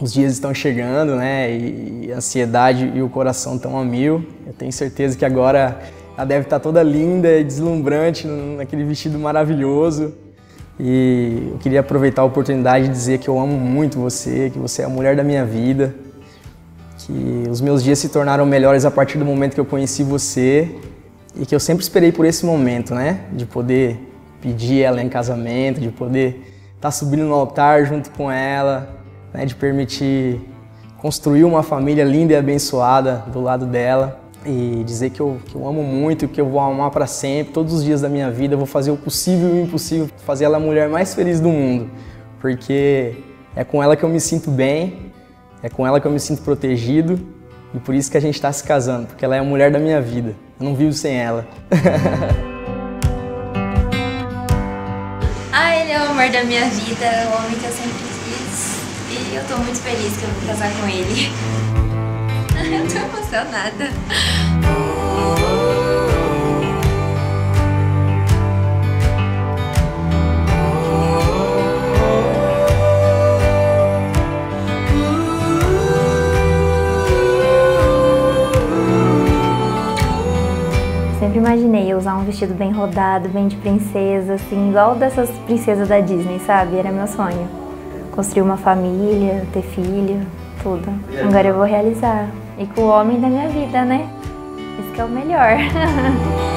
os dias estão chegando, né? E a ansiedade e o coração estão a mil. Eu tenho certeza que agora ela deve estar toda linda e deslumbrante naquele vestido maravilhoso. E eu queria aproveitar a oportunidade de dizer que eu amo muito você, que você é a mulher da minha vida, que os meus dias se tornaram melhores a partir do momento que eu conheci você e que eu sempre esperei por esse momento, né? De poder pedir ela em casamento, de poder estar subindo no altar junto com ela, né, de permitir construir uma família linda e abençoada do lado dela e dizer que eu, que eu amo muito, que eu vou amar para sempre, todos os dias da minha vida, eu vou fazer o possível e o impossível, fazer ela a mulher mais feliz do mundo, porque é com ela que eu me sinto bem, é com ela que eu me sinto protegido e por isso que a gente está se casando, porque ela é a mulher da minha vida, eu não vivo sem ela. ah, ele é o amor da minha vida, o homem que eu sempre eu tô muito feliz que eu vou casar com ele. eu tô emocionada. Sempre imaginei usar um vestido bem rodado, bem de princesa, assim, igual dessas princesas da Disney, sabe? Era meu sonho construir uma família, ter filho, tudo. Agora eu vou realizar. E com o homem da minha vida, né? Isso que é o melhor.